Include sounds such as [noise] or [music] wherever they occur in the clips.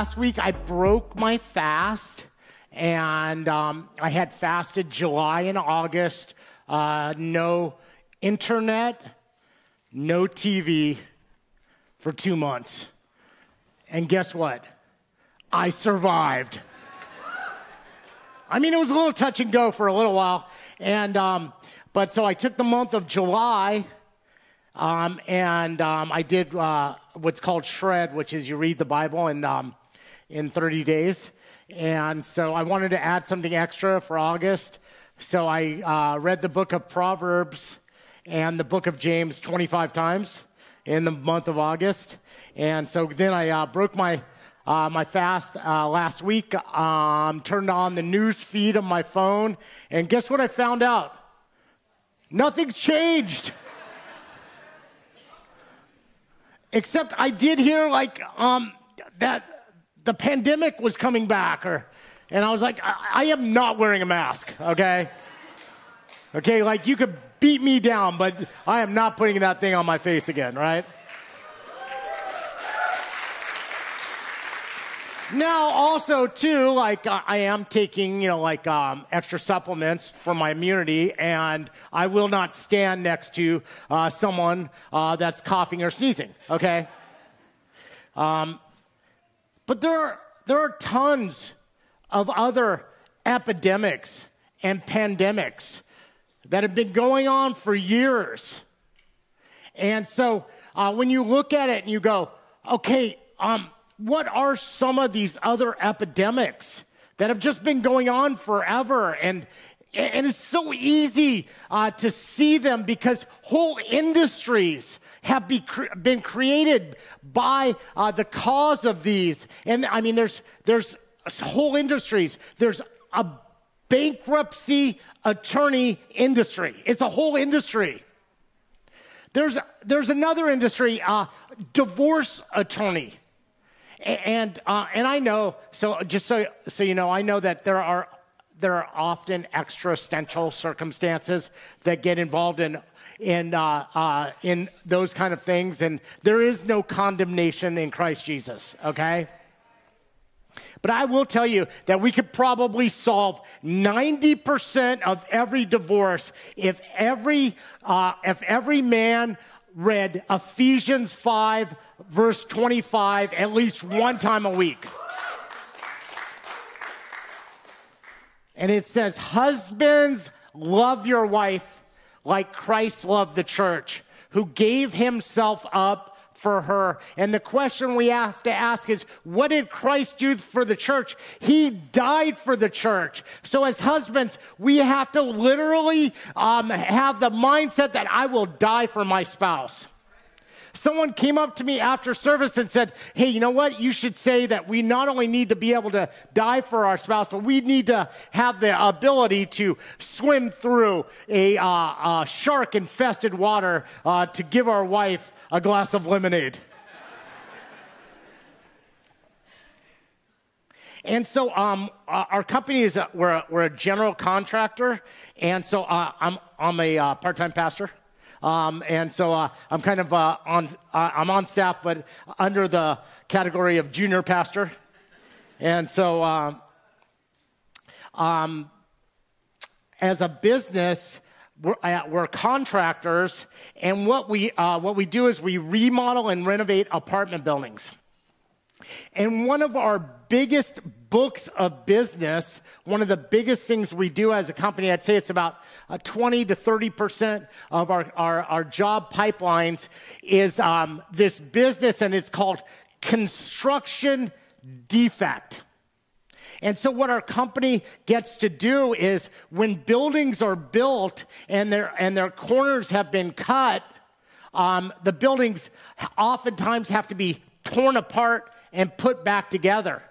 last week I broke my fast, and um, I had fasted July and August. Uh, no internet, no TV for two months. And guess what? I survived. I mean, it was a little touch and go for a little while. And, um, but so I took the month of July um, and um, I did uh, what's called shred, which is you read the Bible and um, in 30 days. And so I wanted to add something extra for August. So I uh, read the book of Proverbs and the book of James 25 times in the month of August. And so then I uh, broke my, uh, my fast uh, last week, um, turned on the news feed of my phone, and guess what I found out? Nothing's changed. Except I did hear like um, that the pandemic was coming back, or, and I was like, I, I am not wearing a mask, okay? Okay, like you could beat me down, but I am not putting that thing on my face again, right? Now, also, too, like I am taking, you know, like um, extra supplements for my immunity, and I will not stand next to uh, someone uh, that's coughing or sneezing, okay? Um, but there are, there are tons of other epidemics and pandemics that have been going on for years. And so uh, when you look at it and you go, okay, um, what are some of these other epidemics that have just been going on forever? And, and it's so easy uh, to see them because whole industries have be cre- been created by uh, the cause of these. And I mean, there's, there's whole industries. There's a bankruptcy attorney industry. It's a whole industry. There's, there's another industry, uh, divorce attorney. And, uh, and I know, so just so, so you know, I know that there are, there are often existential circumstances that get involved in, in, uh, uh, in those kind of things. And there is no condemnation in Christ Jesus, okay? But I will tell you that we could probably solve 90% of every divorce if every, uh, if every man read Ephesians 5, verse 25, at least one time a week. And it says, Husbands, love your wife like Christ loved the church, who gave himself up for her. And the question we have to ask is, what did Christ do for the church? He died for the church. So as husbands, we have to literally um, have the mindset that I will die for my spouse. Someone came up to me after service and said, Hey, you know what? You should say that we not only need to be able to die for our spouse, but we need to have the ability to swim through a, uh, a shark infested water uh, to give our wife a glass of lemonade. And so um, uh, our company is a, we're, a, we're a general contractor, and so uh, I'm, I'm a uh, part-time pastor. Um, and so uh, I'm kind of uh, on, uh, I'm on staff, but under the category of junior pastor. And so um, um, as a business, we're, we're, contractors, and what we, uh, what we do is we remodel and renovate apartment buildings. And one of our biggest books of business, one of the biggest things we do as a company, I'd say it's about uh, 20 to 30% of our, our, our job pipelines, is um, this business, and it's called construction defect. And so, what our company gets to do is when buildings are built and their, and their corners have been cut, um, the buildings oftentimes have to be torn apart and put back together.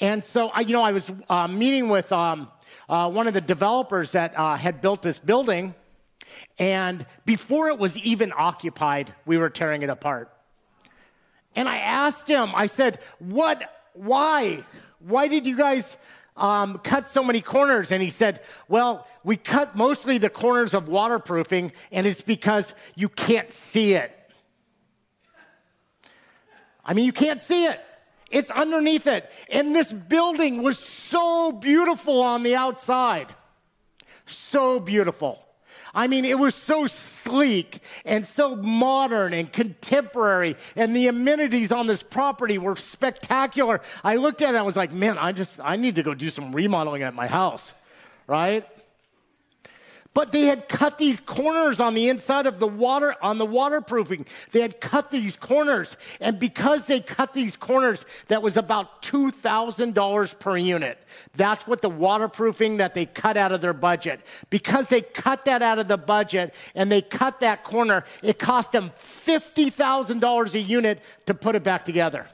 And so, I, you know, I was uh, meeting with um, uh, one of the developers that uh, had built this building, and before it was even occupied, we were tearing it apart. And I asked him, I said, What, why? Why did you guys um, cut so many corners? And he said, Well, we cut mostly the corners of waterproofing, and it's because you can't see it. I mean, you can't see it. It's underneath it. And this building was so beautiful on the outside. So beautiful. I mean, it was so sleek and so modern and contemporary, and the amenities on this property were spectacular. I looked at it and I was like, man, I just, I need to go do some remodeling at my house, right? But they had cut these corners on the inside of the water, on the waterproofing. They had cut these corners. And because they cut these corners, that was about $2,000 per unit. That's what the waterproofing that they cut out of their budget. Because they cut that out of the budget and they cut that corner, it cost them $50,000 a unit to put it back together.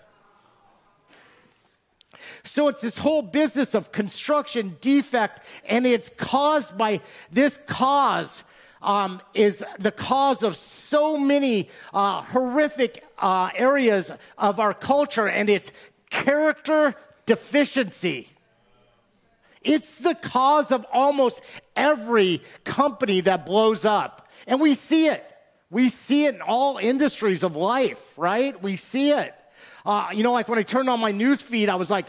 So it's this whole business of construction defect, and it's caused by this cause. Um, is the cause of so many uh, horrific uh, areas of our culture, and it's character deficiency. It's the cause of almost every company that blows up. And we see it. We see it in all industries of life, right? We see it. Uh, you know, like when I turned on my news feed, I was like,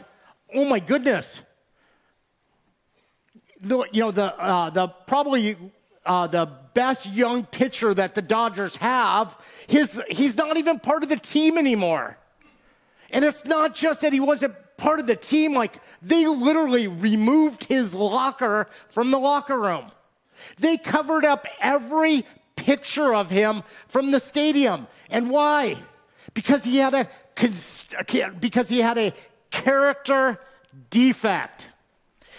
oh my goodness. The, you know, the, uh, the probably uh, the best young pitcher that the Dodgers have, his, he's not even part of the team anymore. And it's not just that he wasn't part of the team, like they literally removed his locker from the locker room. They covered up every picture of him from the stadium. And why? Because he had a Uh, because he had a character defect.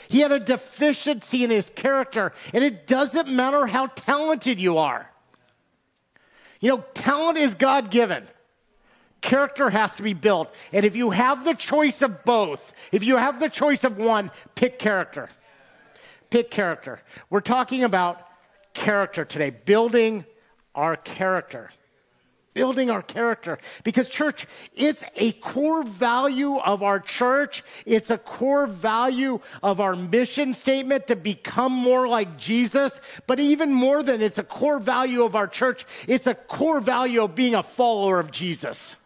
He had a deficiency in his character, and it doesn't matter how talented you are. You know, talent is God given. Character has to be built. And if you have the choice of both, if you have the choice of one, pick character. Pick character. We're talking about character today, building our character building our character. Because, church, it's a core value of our church. It's a core value of our mission statement to become more like Jesus. But even more than it's a core value of our church, it's a core value of being a follower of Jesus.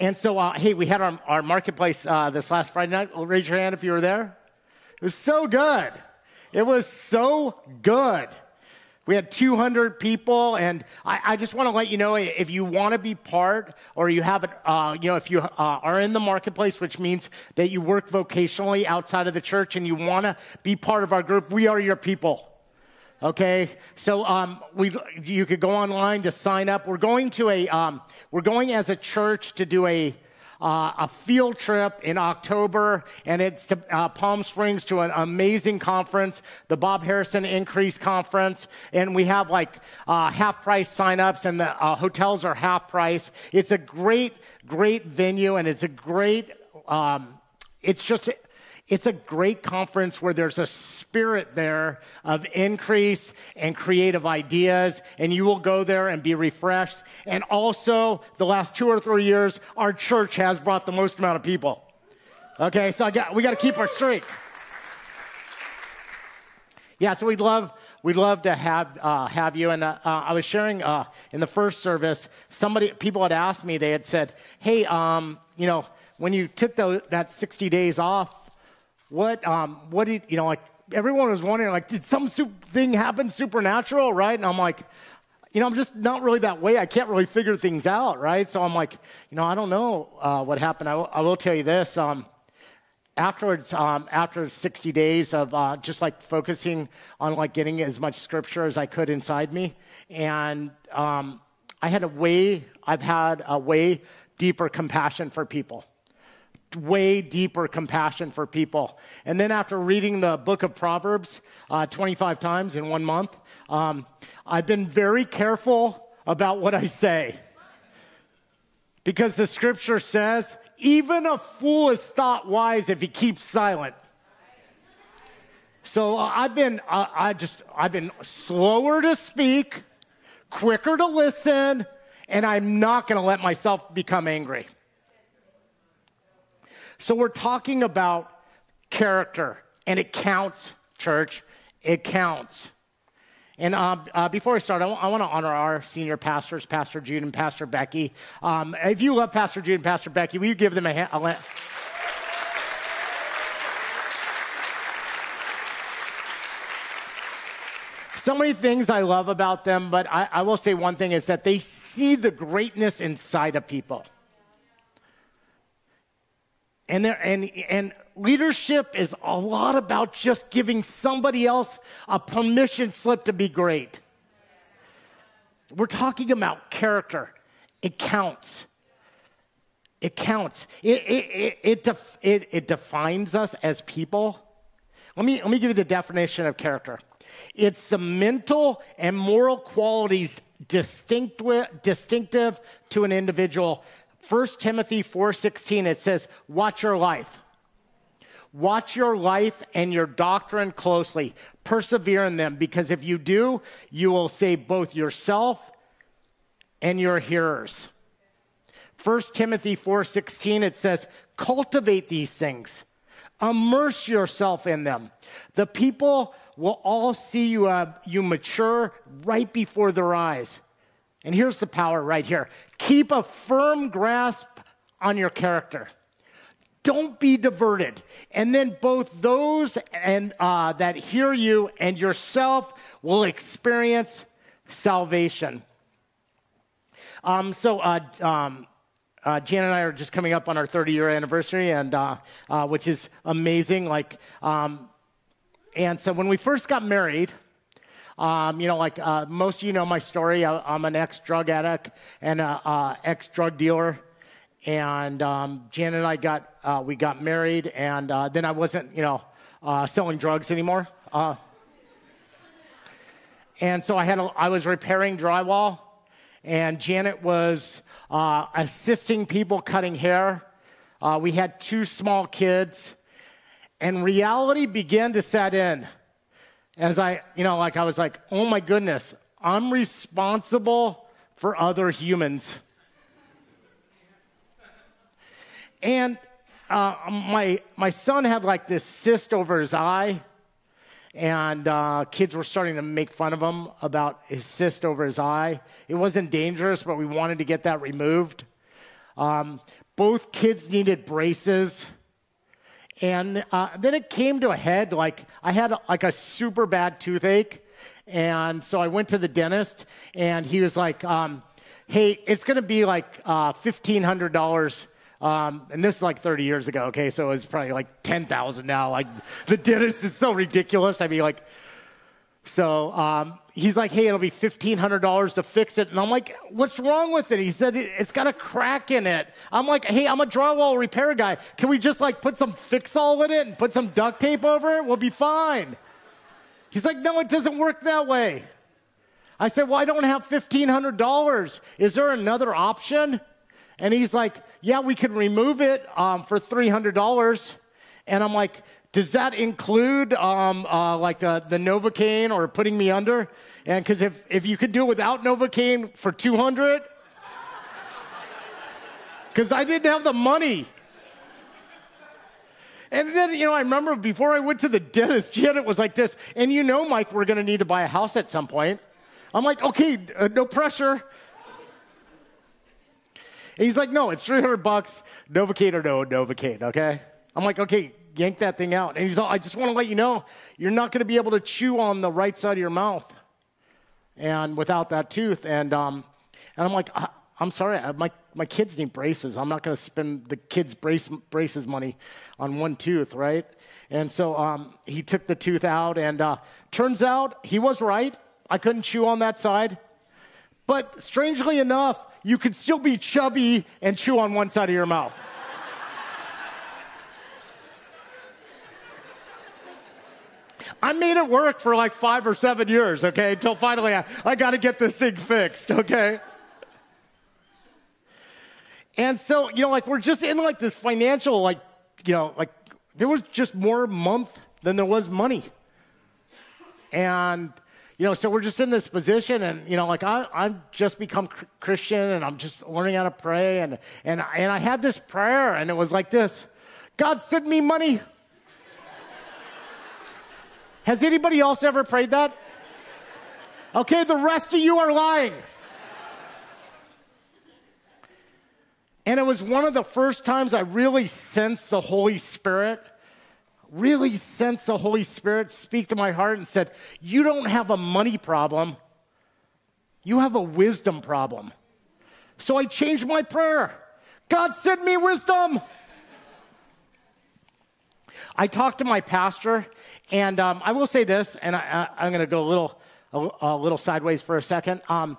And so, uh, hey, we had our, our marketplace uh, this last Friday night. raise your hand if you were there. It was so good. It was so good. We had 200 people, and I, I just want to let you know if you want to be part, or you have, uh, you know, if you uh, are in the marketplace, which means that you work vocationally outside of the church, and you want to be part of our group, we are your people. Okay, so um, we you could go online to sign up. We're going to a um, we're going as a church to do a uh, a field trip in October, and it's to uh, Palm Springs to an amazing conference, the Bob Harrison Increase Conference. And we have like uh, half price signups, and the uh, hotels are half price. It's a great, great venue, and it's a great, um, it's just, it's a great conference where there's a spirit there of increase and creative ideas, and you will go there and be refreshed. And also, the last two or three years, our church has brought the most amount of people. Okay, so I got, we got to keep our streak. Yeah, so we'd love we'd love to have uh, have you. And uh, uh, I was sharing uh, in the first service. Somebody people had asked me. They had said, "Hey, um, you know, when you took the, that 60 days off what, um, what did, you know, like everyone was wondering, like, did some thing happen supernatural, right? And I'm like, you know, I'm just not really that way. I can't really figure things out, right? So I'm like, you know, I don't know uh, what happened. I, w- I will tell you this. Um, afterwards, um, after 60 days of uh, just like focusing on like getting as much scripture as I could inside me, and um, I had a way, I've had a way deeper compassion for people way deeper compassion for people. And then after reading the book of Proverbs uh, 25 times in one month, um, I've been very careful about what I say. Because the scripture says, even a fool is thought wise if he keeps silent. So uh, I've been, uh, I just, I've been slower to speak, quicker to listen, and I'm not going to let myself become angry. So we're talking about character, and it counts, church. It counts. And uh, uh, before I start, I, w- I want to honor our senior pastors, Pastor Jude and Pastor Becky. Um, if you love Pastor Jude and Pastor Becky, will you give them a hand? A so many things I love about them, but I, I will say one thing is that they see the greatness inside of people. And, and, and leadership is a lot about just giving somebody else a permission slip to be great. We're talking about character. It counts. It counts. It, it, it, it, def, it, it defines us as people. Let me, let me give you the definition of character it's the mental and moral qualities distinctive to an individual. 1 Timothy 4:16 it says, "Watch your life." Watch your life and your doctrine closely. Persevere in them, because if you do, you will save both yourself and your hearers. 1 Timothy 4:16 it says, "Cultivate these things. Immerse yourself in them." The people will all see you uh, you mature right before their eyes. And here's the power right here. Keep a firm grasp on your character. Don't be diverted. And then both those and uh, that hear you and yourself will experience salvation. Um, so, uh, um, uh, Jan and I are just coming up on our 30 year anniversary, and uh, uh, which is amazing. Like, um, and so when we first got married, um, you know, like uh, most of you know my story. I, am an ex drug addict and an ex drug dealer and um, Jan and I got uh, we got married, and uh, then I wasn't you know uh, selling drugs anymore. Uh, and so I had a, I was repairing drywall, and Janet was uh, assisting people cutting hair. Uh, we had two small kids, and reality began to set in. As I, you know, like I was like, oh my goodness, I'm responsible for other humans. And uh, my, my son had like this cyst over his eye, and uh, kids were starting to make fun of him about his cyst over his eye. It wasn't dangerous, but we wanted to get that removed. Um, both kids needed braces. And uh, then it came to a head like I had like a super bad toothache. And so I went to the dentist, and he was like, um, Hey, it's gonna be like uh, $1,500 um, and this is like 30 years ago, okay? So it's probably like 10,000 now. Like the dentist is so ridiculous. I mean, like, so um, he's like, hey, it'll be $1,500 to fix it. And I'm like, what's wrong with it? He said, it's got a crack in it. I'm like, hey, I'm a drywall repair guy. Can we just like put some fix-all in it and put some duct tape over it? We'll be fine. He's like, no, it doesn't work that way. I said, well, I don't have $1,500. Is there another option? And he's like, Yeah, we could remove it um, for $300. And I'm like, Does that include um, uh, like the, the Novocaine or putting me under? And because if, if you could do it without Novocaine for 200 because [laughs] I didn't have the money. And then, you know, I remember before I went to the dentist, Janet was like this, and you know, Mike, we're going to need to buy a house at some point. I'm like, okay, uh, no pressure. And he's like, no, it's 300 bucks, Novocaine or no Novocaine, okay? I'm like, okay, yank that thing out. And he's all, I just want to let you know, you're not going to be able to chew on the right side of your mouth and without that tooth. And, um, and I'm like, I'm sorry, my, my kids need braces. I'm not going to spend the kids' brace, braces money on one tooth, right? And so um, he took the tooth out, and uh, turns out he was right. I couldn't chew on that side. But strangely enough, you could still be chubby and chew on one side of your mouth. I made it work for like five or seven years, okay, until finally I, I got to get this thing fixed, okay? And so, you know, like we're just in like this financial, like, you know, like there was just more month than there was money. And you know, so we're just in this position, and you know, like I, I've just become Christian, and I'm just learning how to pray, and and and I had this prayer, and it was like this: God send me money. Has anybody else ever prayed that? Okay, the rest of you are lying. And it was one of the first times I really sensed the Holy Spirit, really sensed the Holy Spirit speak to my heart and said, You don't have a money problem, you have a wisdom problem. So I changed my prayer God, send me wisdom. I talked to my pastor, and um, I will say this, and I, am going to go a little, a, a, little sideways for a second. Um,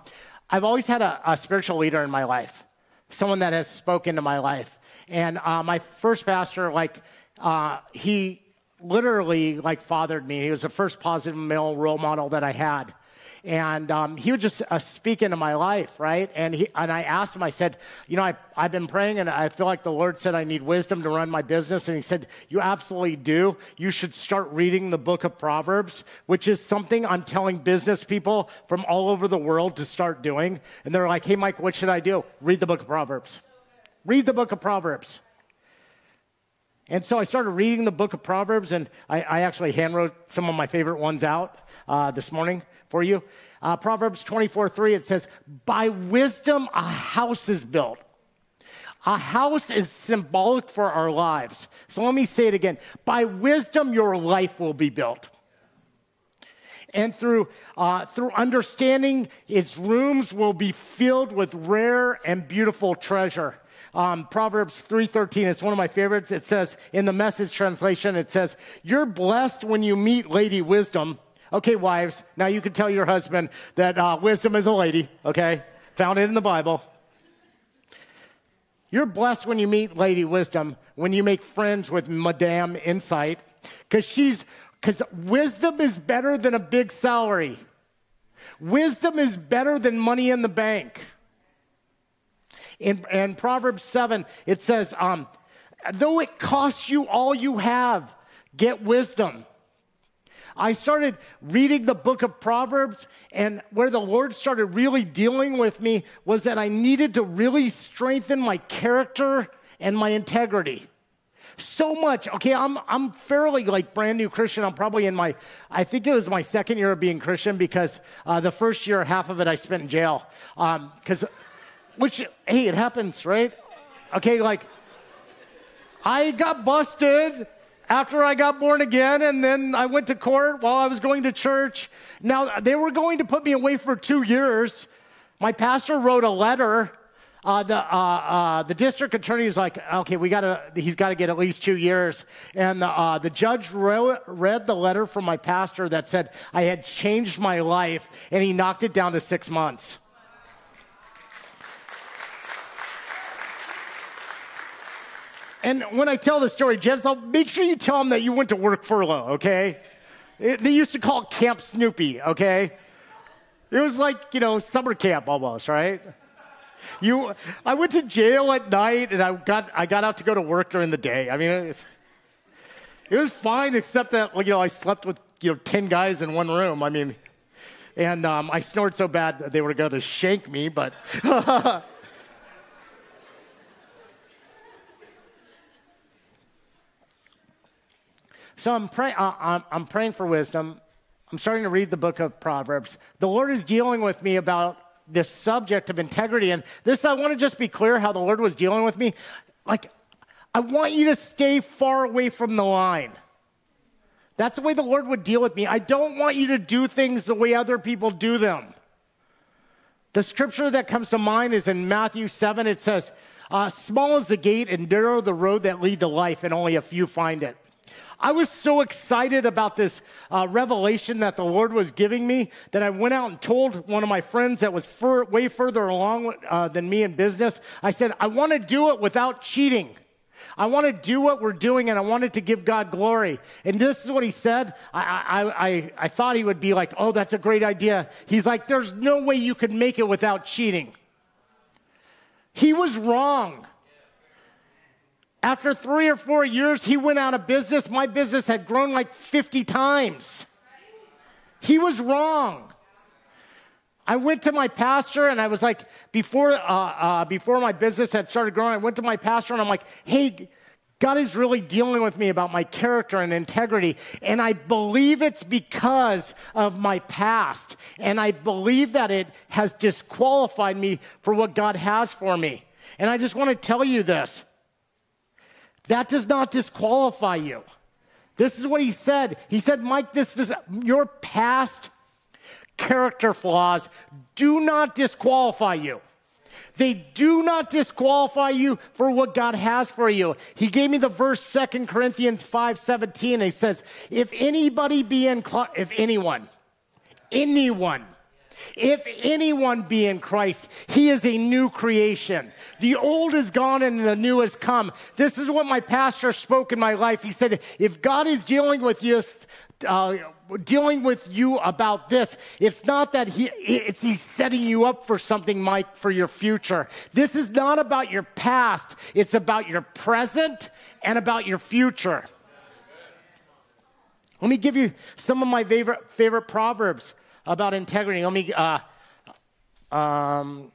I've always had a, a spiritual leader in my life someone that has spoken to my life. And uh, my first pastor, like, uh, he literally like fathered me. He was the first positive male role model that I had and um, he would just uh, speak into my life, right? And he and I asked him, I said, you know, I, I've been praying, and I feel like the Lord said I need wisdom to run my business, and he said, you absolutely do. You should start reading the book of Proverbs, which is something I'm telling business people from all over the world to start doing. And they're like, hey, Mike, what should I do? Read the book of Proverbs. Read the book of Proverbs. And so I started reading the book of Proverbs, and I, I actually handwrote some of my favorite ones out uh, this morning for you. Uh, Proverbs 24 3, it says, By wisdom a house is built. A house is symbolic for our lives. So let me say it again. By wisdom, your life will be built. And through, uh, through understanding, its rooms will be filled with rare and beautiful treasure. Um, Proverbs 3.13, it's one of my favorites. It says, in the message translation, it says, You're blessed when you meet Lady Wisdom Okay, wives, now you can tell your husband that uh, wisdom is a lady, okay? Found it in the Bible. You're blessed when you meet Lady Wisdom, when you make friends with Madame Insight, because she's, because wisdom is better than a big salary. Wisdom is better than money in the bank. In, in Proverbs 7, it says, um, though it costs you all you have, get wisdom. I started reading the book of Proverbs, and where the Lord started really dealing with me was that I needed to really strengthen my character and my integrity. So much. Okay, I'm I'm fairly like brand new Christian. I'm probably in my I think it was my second year of being Christian because uh, the first year, half of it I spent in jail. Because, um, which hey, it happens, right? Okay, like I got busted after I got born again, and then I went to court while I was going to church. Now, they were going to put me away for two years. My pastor wrote a letter. Uh, the, uh, uh, the district attorney is like, okay, we gotta, he's got to get at least two years. And the, uh, the judge re- read the letter from my pastor that said I had changed my life, and he knocked it down to six months. And when I tell the story, Jeff, I'll make sure you tell them that you went to work furlough, okay? It, they used to call Camp Snoopy, okay? It was like, you know, summer camp almost, right? You, I went to jail at night and I got, I got out to go to work during the day. I mean, it was, it was fine except that, like you know, I slept with, you know, 10 guys in one room. I mean, and um, I snored so bad that they were going to shank me, but. [laughs] So I'm, pray- I'm, I'm praying for wisdom. I'm starting to read the book of Proverbs. The Lord is dealing with me about this subject of integrity. And this, I want to just be clear how the Lord was dealing with me. Like, I want you to stay far away from the line. That's the way the Lord would deal with me. I don't want you to do things the way other people do them. The scripture that comes to mind is in Matthew 7. It says, uh, Small is the gate and narrow the road that lead to life, and only a few find it. I was so excited about this uh, revelation that the Lord was giving me that I went out and told one of my friends that was fur, way further along uh, than me in business. I said, I want to do it without cheating. I want to do what we're doing and I wanted to give God glory. And this is what he said. I, I, I, I thought he would be like, oh, that's a great idea. He's like, there's no way you could make it without cheating. He was wrong. After three or four years, he went out of business. My business had grown like 50 times. He was wrong. I went to my pastor and I was like, before, uh, uh, before my business had started growing, I went to my pastor and I'm like, hey, God is really dealing with me about my character and integrity. And I believe it's because of my past. And I believe that it has disqualified me for what God has for me. And I just want to tell you this that does not disqualify you. This is what he said. He said, Mike, this is your past character flaws do not disqualify you. They do not disqualify you for what God has for you. He gave me the verse 2 Corinthians 5 17. He says, If anybody be in, if anyone, anyone, if anyone be in Christ, he is a new creation. The old is gone and the new has come. This is what my pastor spoke in my life. He said, if God is dealing with you, uh, dealing with you about this, it's not that he, it's he's setting you up for something, Mike, for your future. This is not about your past. It's about your present and about your future. Let me give you some of my favorite, favorite proverbs about integrity. Let me, uh, um,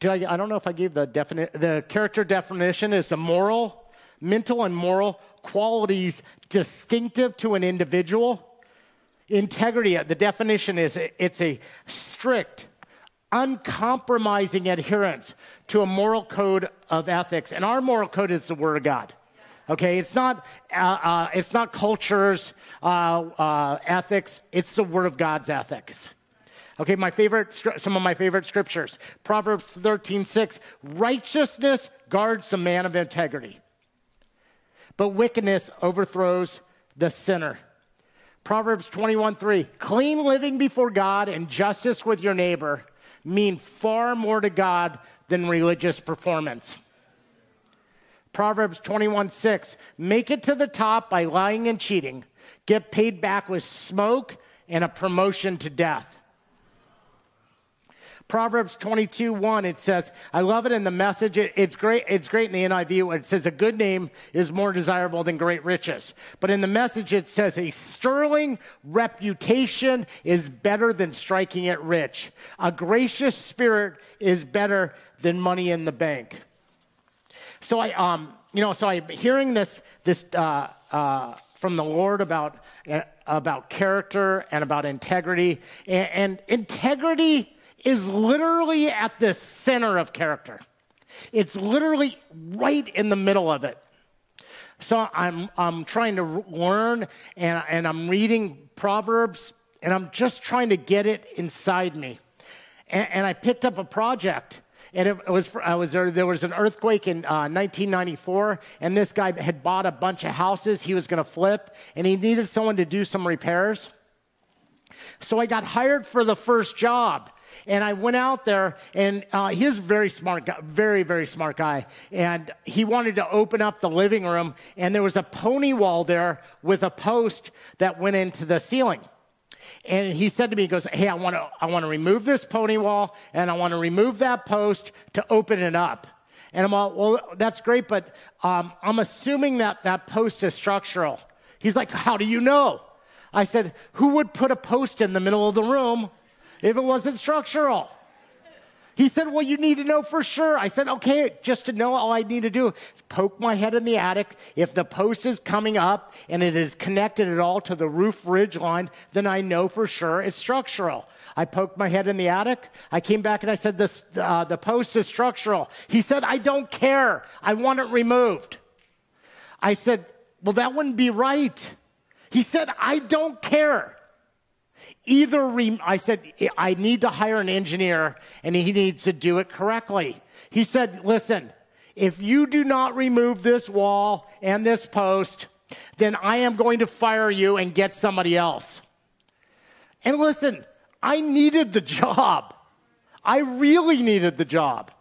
did I, I don't know if I gave the definite, the character definition is a moral, mental and moral qualities distinctive to an individual. Integrity, the definition is it's a strict, uncompromising adherence to a moral code of ethics. And our moral code is the Word of God. Okay, it's not, uh, uh, it's not culture's uh, uh ethics, it's the Word of God's ethics. Okay, my favorite, some of my favorite scriptures. Proverbs 13, 6. Righteousness guards the man of integrity but wickedness overthrows the sinner. Proverbs 21 3 Clean living before God and justice with your neighbor mean far more to God than religious performance. Proverbs 21 6 Make it to the top by lying and cheating, get paid back with smoke and a promotion to death. Proverbs 22, 1, it says, I love it in the message. It, it's great. It's great in the NIV it says a good name is more desirable than great riches. But in the message, it says a sterling reputation is better than striking it rich. A gracious spirit is better than money in the bank. So I, um, you know, so I'm hearing this, this, uh, uh, from the Lord about, uh, about character and about integrity. and, and integrity is literally at the center of character. It's literally right in the middle of it. So I'm, I'm trying to learn and, and I'm reading Proverbs and I'm just trying to get it inside me. And, and I picked up a project. And it was, I was there, there was an earthquake in uh, 1994, and this guy had bought a bunch of houses he was going to flip, and he needed someone to do some repairs. So I got hired for the first job. And I went out there, and uh, he's a very smart guy, very, very smart guy. And he wanted to open up the living room, and there was a pony wall there with a post that went into the ceiling. And he said to me, he goes, Hey, I want to I want to remove this pony wall and I want to remove that post to open it up. And I'm all, Well, that's great, but um, I'm assuming that that post is structural. He's like, How do you know? I said, Who would put a post in the middle of the room if it wasn't structural. He said, Well, you need to know for sure. I said, Okay, just to know, all I need to do is poke my head in the attic. If the post is coming up and it is connected at all to the roof ridge line, then I know for sure it's structural. I poked my head in the attic. I came back and I said, this, uh, The post is structural. He said, I don't care. I want it removed. I said, Well, that wouldn't be right. He said, I don't care. Either, re- I said, I need to hire an engineer and he needs to do it correctly. He said, listen, if you do not remove this wall and this post, then I am going to fire you and get somebody else. And listen, I needed the job. I really needed the job.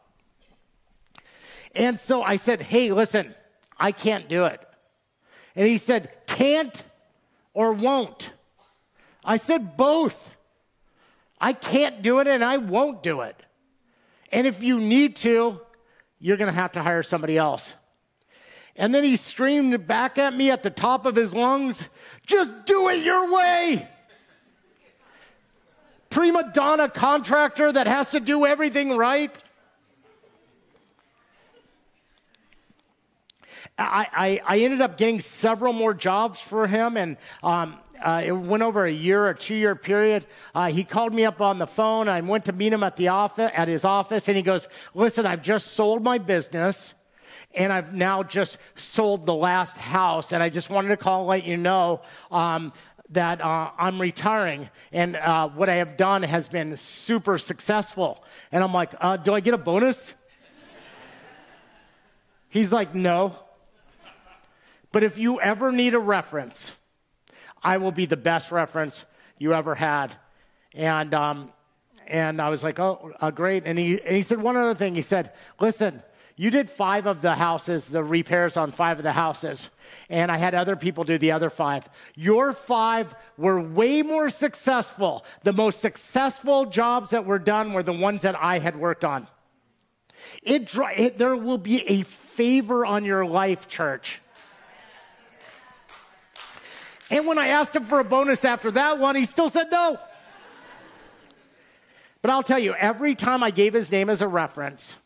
And so I said, hey, listen, I can't do it. And he said, can't or won't. I said both. I can't do it and I won't do it. And if you need to, you're going to have to hire somebody else. And then he screamed back at me at the top of his lungs, just do it your way. Prima donna contractor that has to do everything right. I, I, I ended up getting several more jobs for him, and um, uh, it went over a year or two year period. Uh, he called me up on the phone. I went to meet him at the office, at his office, and he goes, "Listen, I've just sold my business." And I've now just sold the last house, and I just wanted to call and let you know um, that uh, I'm retiring, and uh, what I have done has been super successful. And I'm like, uh, Do I get a bonus? He's like, No. But if you ever need a reference, I will be the best reference you ever had. And, um, and I was like, oh, uh, great. And he, and he said one other thing. He said, listen, you did five of the houses, the repairs on five of the houses, and I had other people do the other five. Your five were way more successful. The most successful jobs that were done were the ones that I had worked on. It, it there will be a favor on your life, church. And when I asked him for a bonus after that one, he still said no. But I'll tell you, every time I gave his name as a reference,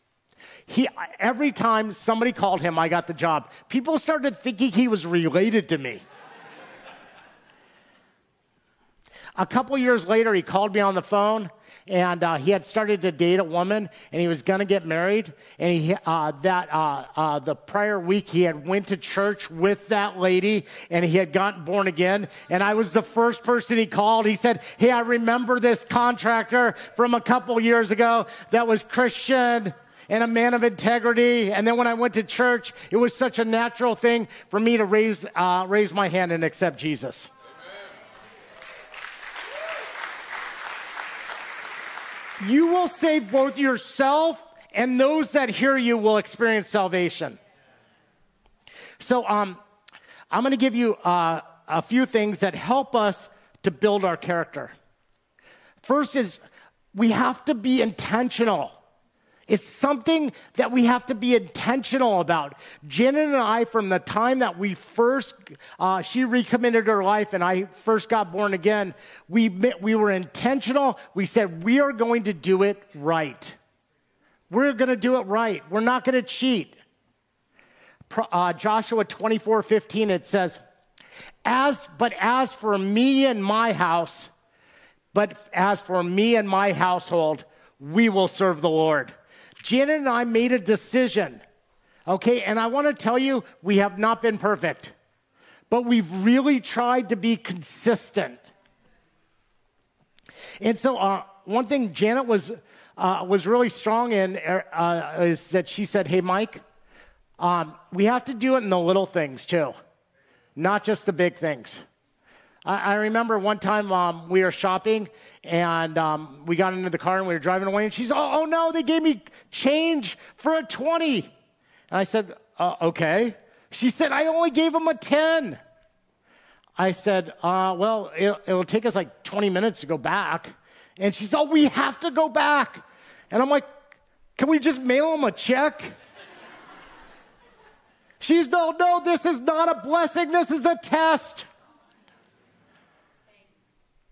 he, every time somebody called him, I got the job. People started thinking he was related to me. a couple years later, he called me on the phone and uh, he had started to date a woman and he was going to get married and he uh, that uh, uh, the prior week he had went to church with that lady and he had gotten born again and i was the first person he called he said hey i remember this contractor from a couple years ago that was christian and a man of integrity. And then when I went to church, it was such a natural thing for me to raise, uh, raise my hand and accept Jesus. You will save both yourself and those that hear you will experience salvation. So, um, I'm going to give you uh, a few things that help us to build our character. First is we have to be intentional. It's something that we have to be intentional about. Jen and I, from the time that we first, uh, she recommitted her life and I first got born again, we, we were intentional. We said, we are going to do it right. We're going to do it right. We're not going to cheat. Uh, Joshua 24 15, it says, as, but as for me and my house, but as for me and my household, we will serve the Lord. Janet and I made a decision, okay? And I want to tell you, we have not been perfect, but we've really tried to be consistent. And so, uh, one thing Janet was, uh, was really strong in uh, is that she said, Hey, Mike, um, we have to do it in the little things too, not just the big things. I, I remember one time um, we were shopping and um, we got into the car and we were driving away, and she's, oh, oh no, they gave me change for a 20. And I said, uh, okay. She said, I only gave them a 10. I said, uh, well, it, it'll take us like 20 minutes to go back. And she said, oh, we have to go back. And I'm like, can we just mail them a check? She's, no, no, this is not a blessing, this is a test.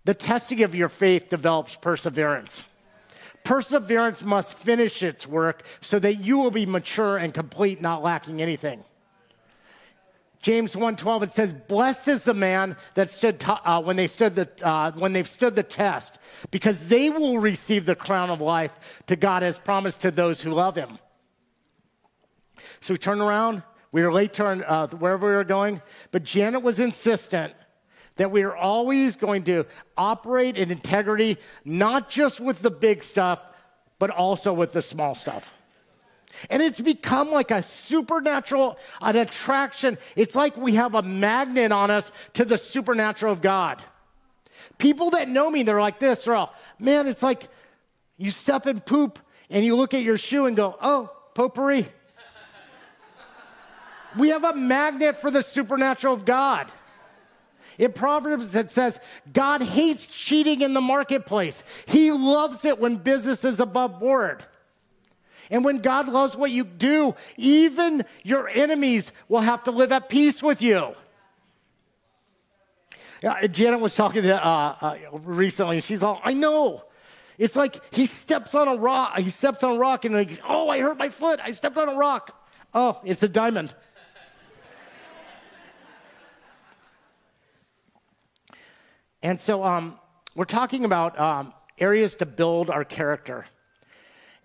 The testing of your faith develops perseverance. Perseverance must finish its work so that you will be mature and complete, not lacking anything. James 1:12 it says blessed is the man that stood t- uh, when they stood the uh, when they've stood the test because they will receive the crown of life to God has promised to those who love him. So we turn around, we were late to our, uh, wherever we were going, but Janet was insistent that we are always going to operate in integrity, not just with the big stuff, but also with the small stuff. And it's become like a supernatural, an attraction. It's like we have a magnet on us to the supernatural of God. People that know me, they're like this. They're all, man, it's like you step in poop and you look at your shoe and go, oh, potpourri. we have a magnet for the supernatural of God. In Proverbs, it says, God hates cheating in the marketplace. He loves it when business is above board. And when God loves what you do, even your enemies will have to live at peace with you. Yeah, Janet was talking to, uh, uh, recently, and she's all, I know. It's like he steps on a rock, he steps on a rock, and like, oh, I hurt my foot. I stepped on a rock. Oh, it's a diamond. And so um, we're talking about um, areas to build our character.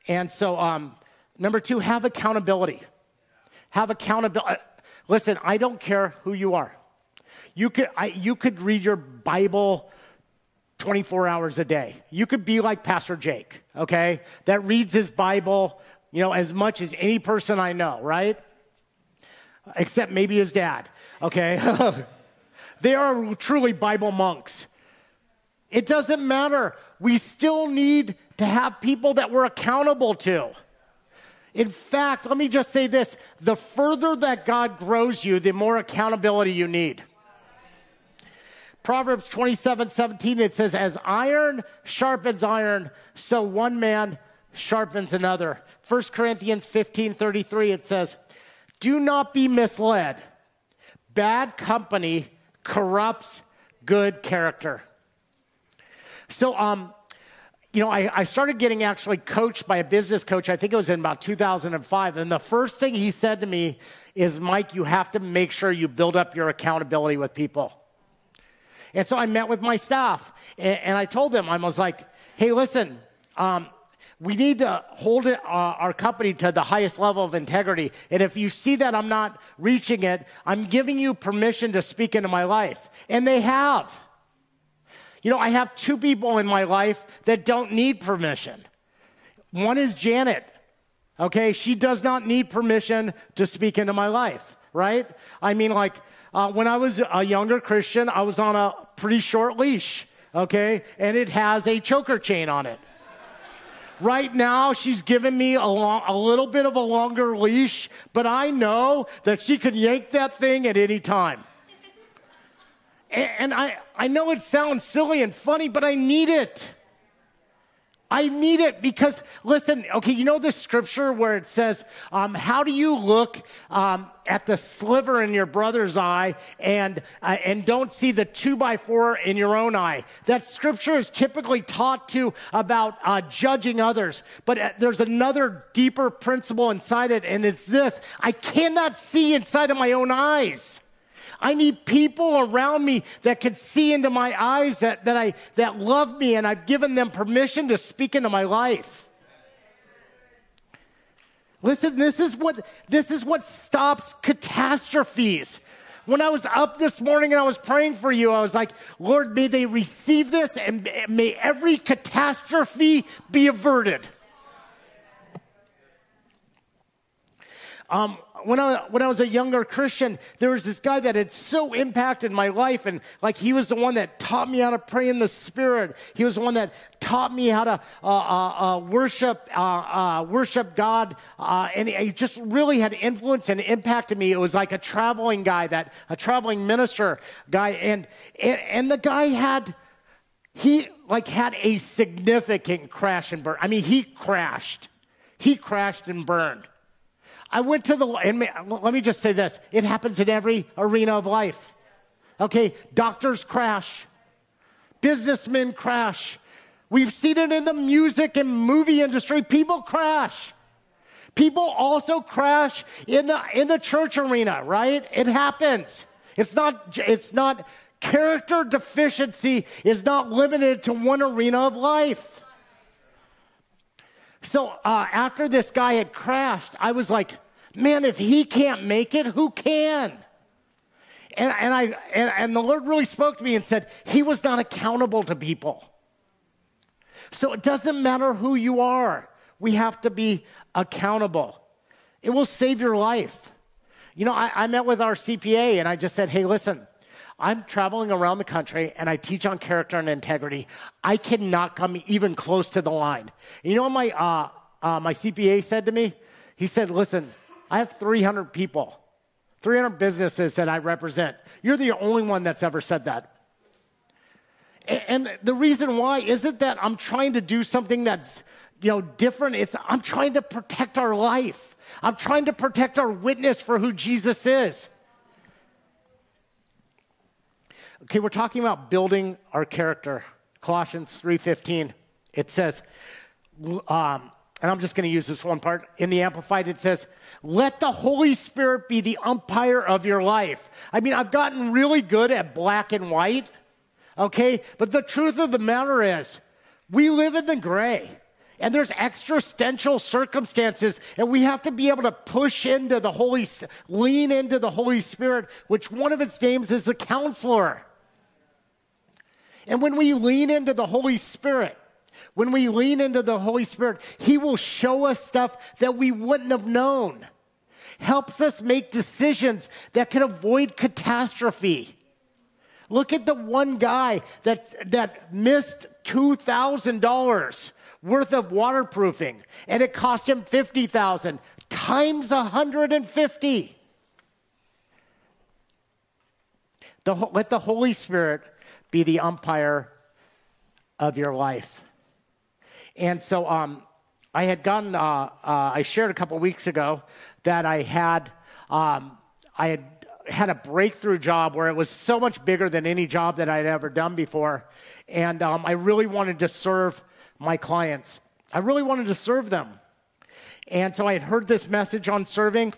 And so, um, number two, have accountability. Have accountability. Uh, listen, I don't care who you are. You could, I, you could read your Bible 24 hours a day. You could be like Pastor Jake, okay, that reads his Bible, you know, as much as any person I know, right? Except maybe his dad, okay? [laughs] they are truly Bible monks. It doesn't matter. We still need to have people that we're accountable to. In fact, let me just say this the further that God grows you, the more accountability you need. Proverbs 27 17, it says, As iron sharpens iron, so one man sharpens another. 1 Corinthians 15 33, it says, Do not be misled. Bad company corrupts good character. So, um, you know, I, I, started getting actually coached by a business coach. I think it was in about 2005. And the first thing he said to me is, Mike, you have to make sure you build up your accountability with people. And so I met with my staff and, and I told them, I was like, hey, listen, um, we need to hold it, uh, our company to the highest level of integrity. And if you see that I'm not reaching it, I'm giving you permission to speak into my life. And they have. You know, I have two people in my life that don't need permission. One is Janet. Okay, she does not need permission to speak into my life, right? I mean, like, uh, when I was a younger Christian, I was on a pretty short leash, okay? And it has a choker chain on it. Right now, she's given me a, long, a little bit of a longer leash, but I know that she can yank that thing at any time. And, and I, I know it sounds silly and funny, but I need it. I need it because, listen, okay, you know the scripture where it says, um, How do you look um, at the sliver in your brother's eye and, uh, and don't see the two by four in your own eye? That scripture is typically taught to about uh, judging others, but uh, there's another deeper principle inside it, and it's this I cannot see inside of my own eyes. I need people around me that can see into my eyes that, that, I, that love me and I've given them permission to speak into my life. Listen, this is what, this is what stops catastrophes. When I was up this morning and I was praying for you, I was like, Lord, may they receive this and may every catastrophe be averted. Um, when I, when I was a younger Christian, there was this guy that had so impacted my life. And like he was the one that taught me how to pray in the Spirit. He was the one that taught me how to uh, uh, uh, worship, uh, uh, worship God. Uh, and he just really had influence and impacted me. It was like a traveling guy, that a traveling minister guy. And, and, and the guy had, he like had a significant crash and burn. I mean, he crashed. He crashed and burned. I went to the, let me just say this it happens in every arena of life. Okay, doctors crash, businessmen crash. We've seen it in the music and movie industry. People crash. People also crash in the, in the church arena, right? It happens. It's not, it's not, character deficiency is not limited to one arena of life. So uh, after this guy had crashed, I was like, man, if he can't make it, who can? And, and, I, and, and the Lord really spoke to me and said, He was not accountable to people. So it doesn't matter who you are, we have to be accountable. It will save your life. You know, I, I met with our CPA and I just said, Hey, listen, I'm traveling around the country and I teach on character and integrity. I cannot come even close to the line. You know what my, uh, uh, my CPA said to me? He said, Listen, I have 300 people, 300 businesses that I represent. You're the only one that's ever said that. And the reason why isn't that I'm trying to do something that's you know different. It's I'm trying to protect our life. I'm trying to protect our witness for who Jesus is. Okay, we're talking about building our character. Colossians 3:15. It says, um, and I'm just going to use this one part. In the Amplified, it says, Let the Holy Spirit be the umpire of your life. I mean, I've gotten really good at black and white. Okay? But the truth of the matter is, we live in the gray. And there's existential circumstances, and we have to be able to push into the Holy, lean into the Holy Spirit, which one of its names is the counselor. And when we lean into the Holy Spirit, when we lean into the Holy Spirit, He will show us stuff that we wouldn't have known. Helps us make decisions that can avoid catastrophe. Look at the one guy that, that missed $2,000 worth of waterproofing and it cost him 50,000 times 150. The, let the Holy Spirit be the umpire of your life. And so um, I had gotten, uh, uh, I shared a couple weeks ago that I had, um, I had had a breakthrough job where it was so much bigger than any job that I'd ever done before. And um, I really wanted to serve my clients. I really wanted to serve them. And so I had heard this message on serving,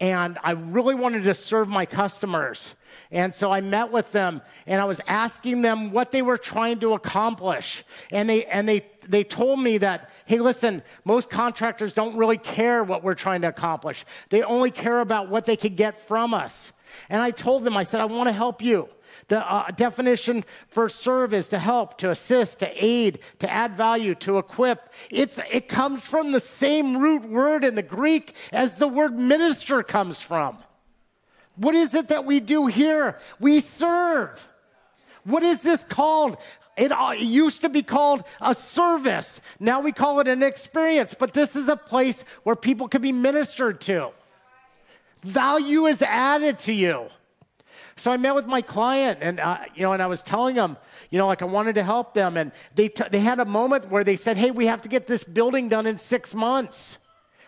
and I really wanted to serve my customers. And so I met with them and I was asking them what they were trying to accomplish. And they, and they, they told me that, hey, listen, most contractors don't really care what we're trying to accomplish. They only care about what they can get from us. And I told them, I said, I want to help you. The uh, definition for serve is to help, to assist, to aid, to add value, to equip. It's, it comes from the same root word in the Greek as the word minister comes from. What is it that we do here? We serve. What is this called? It used to be called a service. Now we call it an experience, but this is a place where people can be ministered to. Value is added to you. So I met with my client, and uh, you know, and I was telling them, you know, like I wanted to help them, and they t- they had a moment where they said, "Hey, we have to get this building done in six months,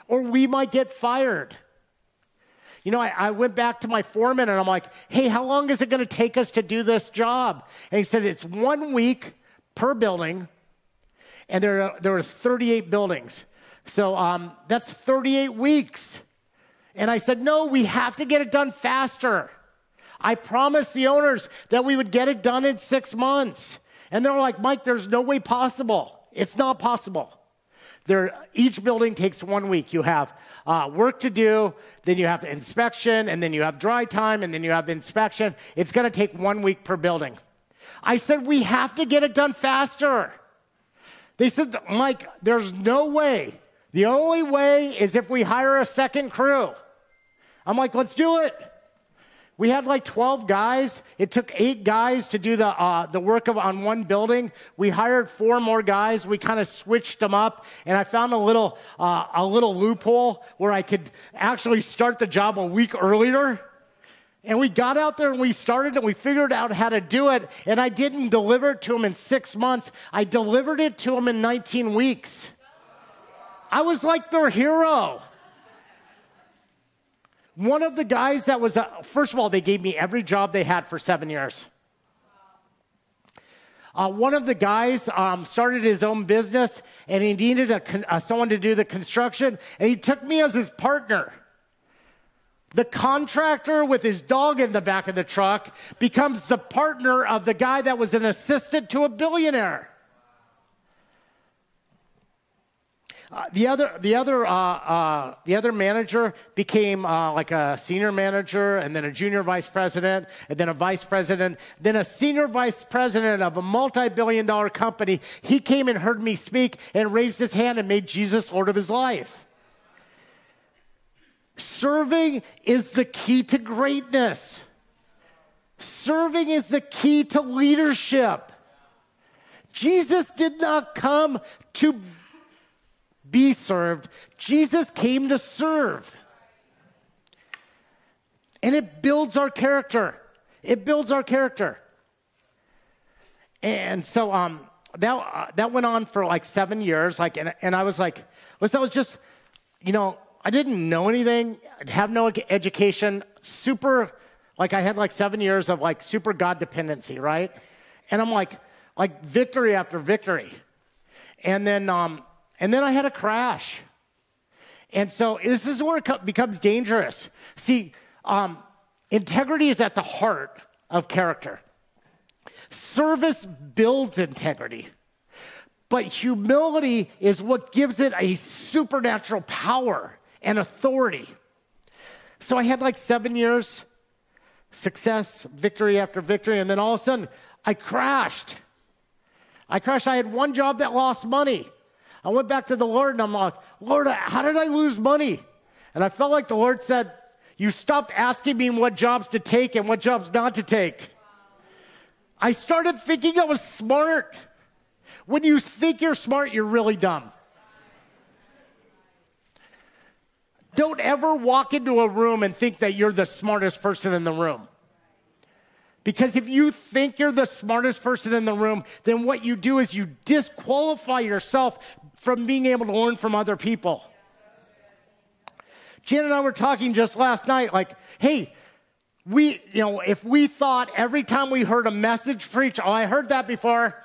or we might get fired." You know, I, I, went back to my foreman and I'm like, hey, how long is it going to take us to do this job? And he said, it's one week per building, and there, there was 38 buildings. So um, that's 38 weeks. And I said, no, we have to get it done faster. I promised the owners that we would get it done in six months. And they're like, Mike, there's no way possible. It's not possible. Each building takes one week. You have uh, work to do, then you have inspection, and then you have dry time, and then you have inspection. It's going to take one week per building. I said, we have to get it done faster. They said, Mike, there's no way. The only way is if we hire a second crew. I'm like, let's do it. We had like 12 guys. It took eight guys to do the, uh, the work of, on one building. We hired four more guys. We kind of switched them up, and I found a little, uh, a little loophole where I could actually start the job a week earlier. And we got out there and we started and we figured out how to do it. And I didn't deliver it to them in six months, I delivered it to them in 19 weeks. I was like their hero. One of the guys that was, uh, first of all, they gave me every job they had for seven years. Uh, one of the guys um, started his own business and he needed a, uh, someone to do the construction, and he took me as his partner. The contractor with his dog in the back of the truck becomes the partner of the guy that was an assistant to a billionaire. Uh, the other, the other, uh, uh, the other manager became uh, like a senior manager, and then a junior vice president, and then a vice president, then a senior vice president of a multi-billion-dollar company. He came and heard me speak and raised his hand and made Jesus Lord of his life. Serving is the key to greatness. Serving is the key to leadership. Jesus did not come to be served. Jesus came to serve. And it builds our character. It builds our character. And so um, that, uh, that went on for like seven years. Like, and, and I was like, listen, I was just, you know, I didn't know anything. I'd have no education. Super, like I had like seven years of like super God dependency, right? And I'm like, like victory after victory. And then um, and then I had a crash. And so this is where it becomes dangerous. See, um, integrity is at the heart of character. Service builds integrity. But humility is what gives it a supernatural power and authority. So I had like seven years, success, victory after victory, and then all of a sudden I crashed. I crashed. I had one job that lost money. I went back to the Lord and I'm like, Lord, how did I lose money? And I felt like the Lord said, You stopped asking me what jobs to take and what jobs not to take. I started thinking I was smart. When you think you're smart, you're really dumb. Don't ever walk into a room and think that you're the smartest person in the room. Because if you think you're the smartest person in the room, then what you do is you disqualify yourself from being able to learn from other people. Jen and I were talking just last night, like, hey, we, you know, if we thought every time we heard a message preached, oh, I heard that before,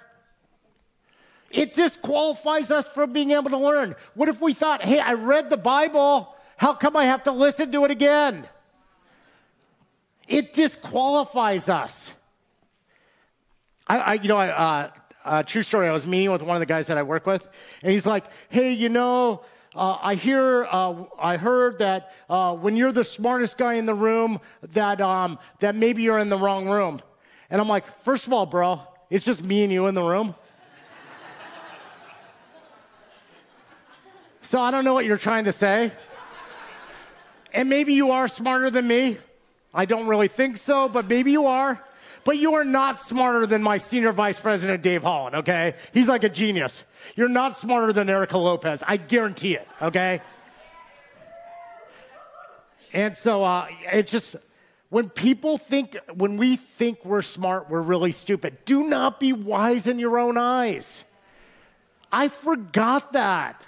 it disqualifies us from being able to learn. What if we thought, hey, I read the Bible, how come I have to listen to it again? It disqualifies us. I, I you know, I, uh, uh, true story. I was meeting with one of the guys that I work with, and he's like, "Hey, you know, uh, I hear, uh, I heard that uh, when you're the smartest guy in the room, that um, that maybe you're in the wrong room." And I'm like, first of all, bro, it's just me and you in the room. [laughs] so I don't know what you're trying to say. And maybe you are smarter than me. I don't really think so, but maybe you are. But you are not smarter than my senior vice president, Dave Holland, okay? He's like a genius. You're not smarter than Erica Lopez. I guarantee it, okay? And so uh, it's just when people think, when we think we're smart, we're really stupid. Do not be wise in your own eyes. I forgot that.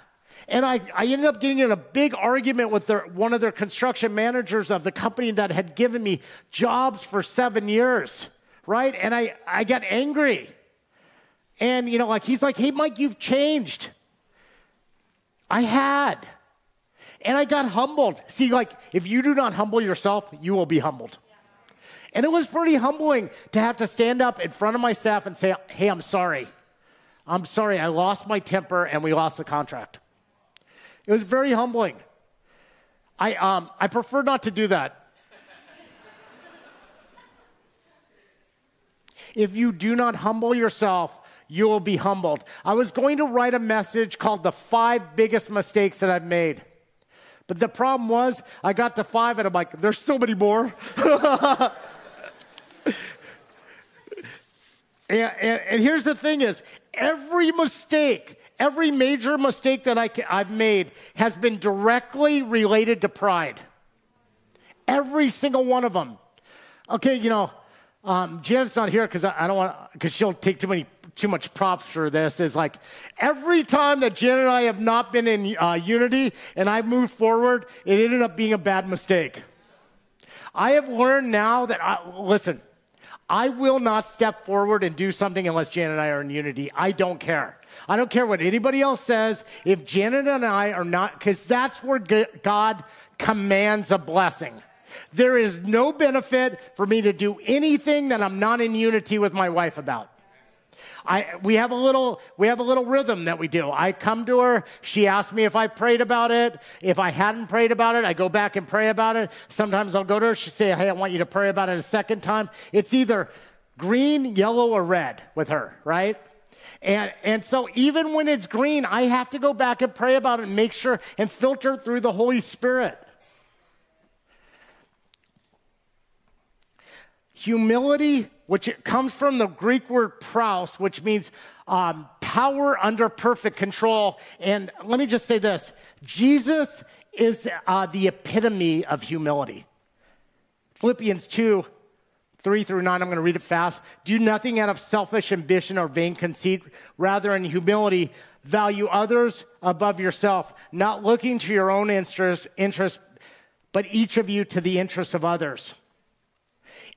And I, I ended up getting in a big argument with their, one of their construction managers of the company that had given me jobs for seven years, right? And I, I got angry. And, you know, like, he's like, hey, Mike, you've changed. I had. And I got humbled. See, like, if you do not humble yourself, you will be humbled. And it was pretty humbling to have to stand up in front of my staff and say, hey, I'm sorry. I'm sorry, I lost my temper and we lost the contract. It was very humbling. I, um, I prefer not to do that. If you do not humble yourself, you will be humbled. I was going to write a message called The Five Biggest Mistakes That I've Made. But the problem was, I got to five and I'm like, there's so many more. [laughs] and, and, and here's the thing is, every mistake Every major mistake that I, have made has been directly related to pride. Every single one of them. Okay, you know, um, Janet's not here because I, I, don't want because she'll take too many too much props for this. Is like every time that Janet and I have not been in uh, unity and I moved forward, it ended up being a bad mistake. I have learned now that I, listen, I will not step forward and do something unless Janet and I are in unity. I don't care. I don't care what anybody else says. If Janet and I are not, because that's where God commands a blessing. There is no benefit for me to do anything that I'm not in unity with my wife about. I, we have a little we have a little rhythm that we do. I come to her, she asks me if I prayed about it. If I hadn't prayed about it, I go back and pray about it. Sometimes I'll go to her, she say, "Hey, I want you to pray about it a second time." It's either green, yellow, or red with her, right? And, and so even when it's green, I have to go back and pray about it and make sure and filter through the Holy Spirit. Humility, which comes from the Greek word praus, which means um, power under perfect control. And let me just say this Jesus is uh, the epitome of humility. Philippians 2 3 through 9, I'm going to read it fast. Do nothing out of selfish ambition or vain conceit. Rather, in humility, value others above yourself, not looking to your own interest, interest but each of you to the interests of others.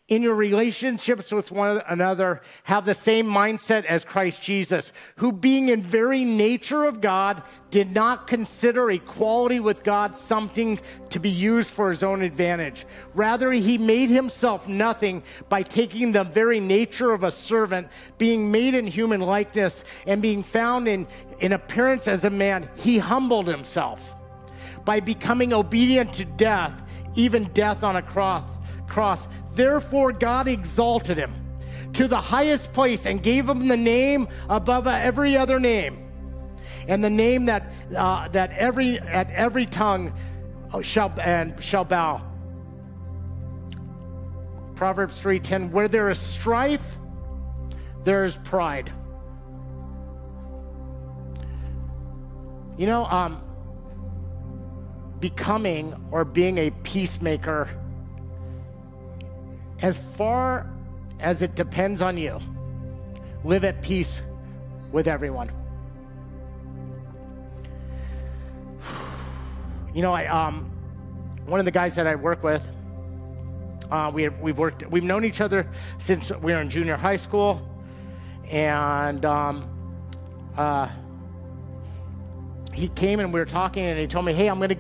In your relationships with one another, have the same mindset as Christ Jesus, who, being in very nature of God, did not consider equality with God something to be used for his own advantage. Rather, he made himself nothing by taking the very nature of a servant, being made in human likeness, and being found in, in appearance as a man, he humbled himself by becoming obedient to death, even death on a cross. cross. Therefore, God exalted him to the highest place and gave him the name above every other name, and the name that uh, that every at every tongue shall and shall bow. Proverbs 3:10 Where there is strife there is pride. You know, um, becoming or being a peacemaker, as far as it depends on you, live at peace with everyone. You know, I um, one of the guys that I work with, uh, we we've worked we've known each other since we were in junior high school, and um, uh, he came and we were talking, and he told me, "Hey, I'm gonna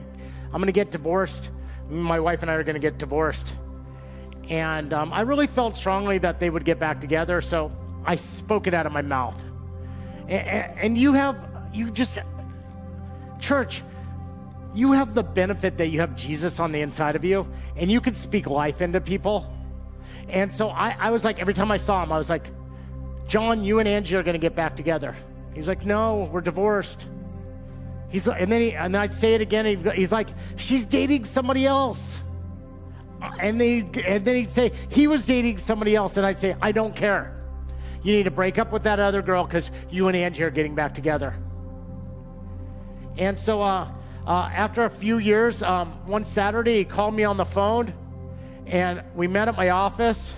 I'm gonna get divorced. My wife and I are gonna get divorced." And um, I really felt strongly that they would get back together, so I spoke it out of my mouth. And, you have you just church you have the benefit that you have Jesus on the inside of you and you can speak life into people. And so I, I was like, every time I saw him, I was like, John, you and Angie are going to get back together. He's like, no, we're divorced. He's and then he, and then I'd say it again. He's like, she's dating somebody else. And then and then he'd say he was dating somebody else, and I'd say, I don't care. You need to break up with that other girl because you and Angie are getting back together. And so uh, uh, after a few years, um, one Saturday, he called me on the phone and we met at my office.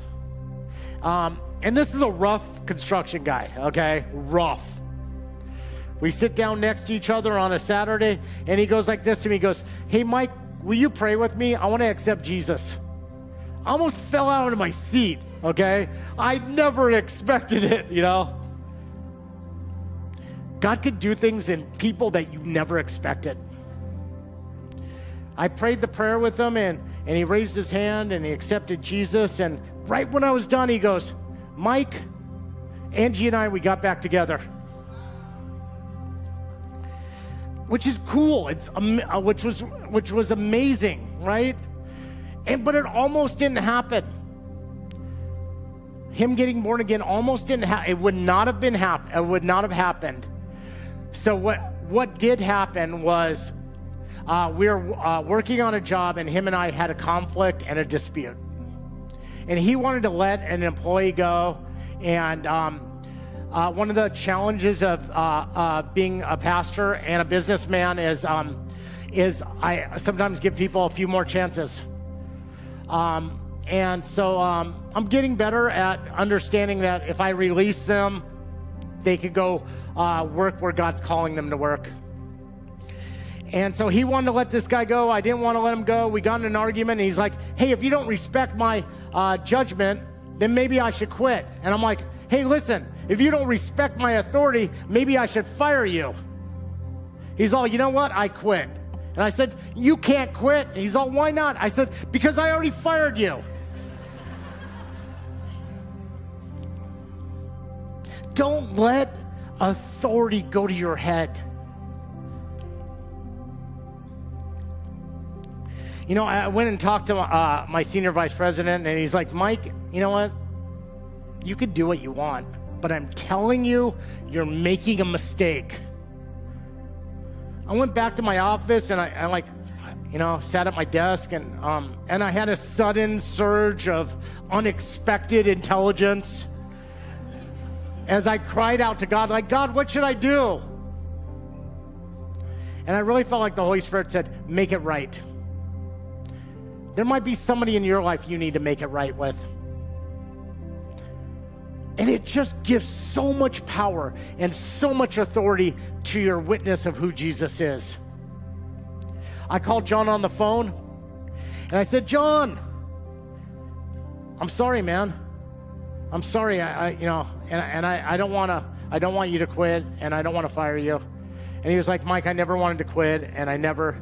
Um, and this is a rough construction guy, okay? Rough. We sit down next to each other on a Saturday and he goes like this to me. He goes, Hey, Mike, will you pray with me? I want to accept Jesus. I almost fell out of my seat, okay? I never expected it, you know? God could do things in people that you never expected. I prayed the prayer with him and, and he raised his hand and he accepted Jesus. And right when I was done, he goes, Mike, Angie and I, we got back together. Which is cool. It's uh, which was which was amazing, right? And but it almost didn't happen. Him getting born again almost didn't happen. It would not have been hap- It would not have happened. So what what did happen was uh, we were uh, working on a job, and him and I had a conflict and a dispute. And he wanted to let an employee go. And um, uh, one of the challenges of uh, uh, being a pastor and a businessman is, um, is I sometimes give people a few more chances. Um, and so um, I'm getting better at understanding that if I release them, they could go uh, work where God's calling them to work. And so he wanted to let this guy go. I didn't want to let him go. We got in an argument. And he's like, hey, if you don't respect my uh, judgment, then maybe I should quit. And I'm like, hey, listen, if you don't respect my authority, maybe I should fire you. He's all, you know what? I quit. And I said, you can't quit. And he's all, why not? I said, because I already fired you. don't let authority go to your head. You know, I went and talked to uh, my senior vice president, and he's like, Mike, you know what? You could do what you want, but I'm telling you, you're making a mistake. I went back to my office and I, I like, you know, sat at my desk and um, and I had a sudden surge of unexpected intelligence as I cried out to God, like, God, what should I do? And I really felt like the Holy Spirit said, make it right. There might be somebody in your life you need to make it right with. And it just gives so much power and so much authority to your witness of who Jesus is. I called John on the phone and I said, John, I'm sorry, man. I'm sorry. I, I you know, and, and I, I don't want to, I don't want you to quit and I don't want to fire you. And he was like, Mike, I never wanted to quit and I never,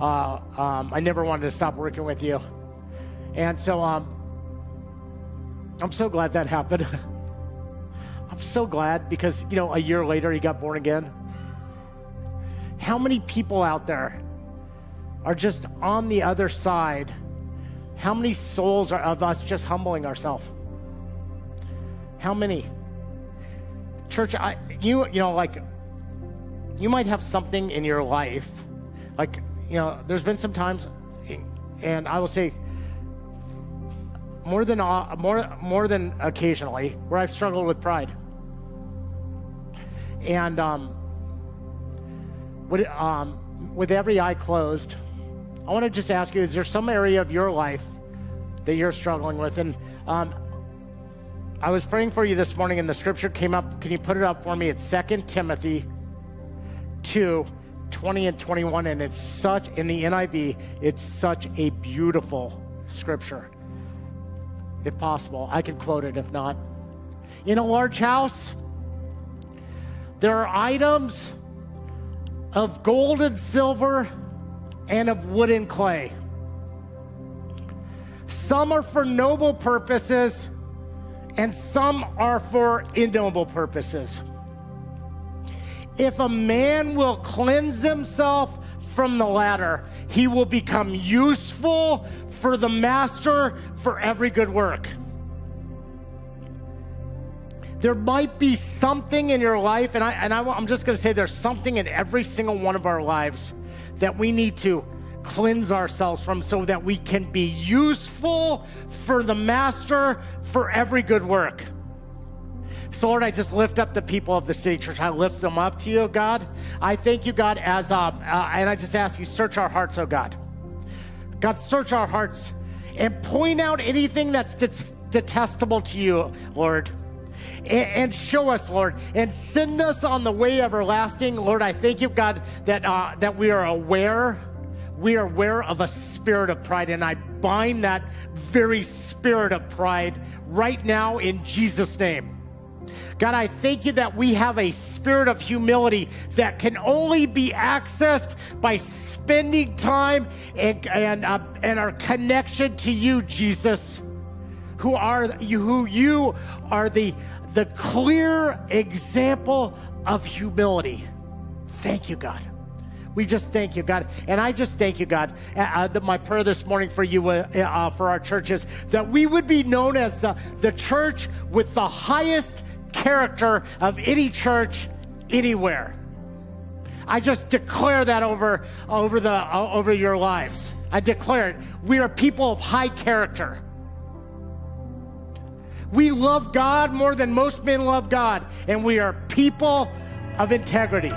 uh, um, I never wanted to stop working with you. And so, um, I'm so glad that happened. [laughs] I'm so glad because, you know, a year later he got born again. How many people out there are just on the other side? How many souls are of us just humbling ourselves? How many? Church, I, you, you know, like, you might have something in your life, like, you know, there's been some times, and I will say, more than uh, more more than occasionally where I've struggled with pride. And um, with, um, with every eye closed, I want to just ask you: Is there some area of your life that you're struggling with? And um, I was praying for you this morning, and the scripture came up. Can you put it up for me? It's 2 Timothy 2 20 and 21, and it's such, in the NIV, it's such a beautiful scripture if possible. I could quote it if not. In a large house, there are items of gold and silver and of wood and clay. Some are for noble purposes, and some are for ignoble purposes. If a man will cleanse himself from the latter, he will become useful for the master for every good work. There might be something in your life, and, I, and I, I'm just going to say there's something in every single one of our lives that we need to cleanse ourselves from so that we can be useful for the master for every good work. So, Lord, I just lift up the people of the city church. I lift them up to you, God. I thank you, God, as um, uh, and I just ask you, search our hearts, oh God. God, search our hearts and point out anything that's detestable to you, Lord. And, show us, Lord, and send us on the way everlasting. Lord, I thank you, God, that, uh, that we are aware. We are aware of a spirit of pride, and I bind that very spirit of pride right now in Jesus' name. God, I thank you that we have a spirit of humility that can only be accessed by spending time and, and, uh, and our connection to you, Jesus, who are you, who you are the, the clear example of humility. Thank you, God. We just thank you, God. And I just thank you, God. Uh, uh, my prayer this morning for you, uh, uh, for our churches, that we would be known as the church with the highest character of any church anywhere. I just declare that over, over, the, uh, over your lives. I declare it. We are people of high character. We love God more than most men love God, and we are people of integrity.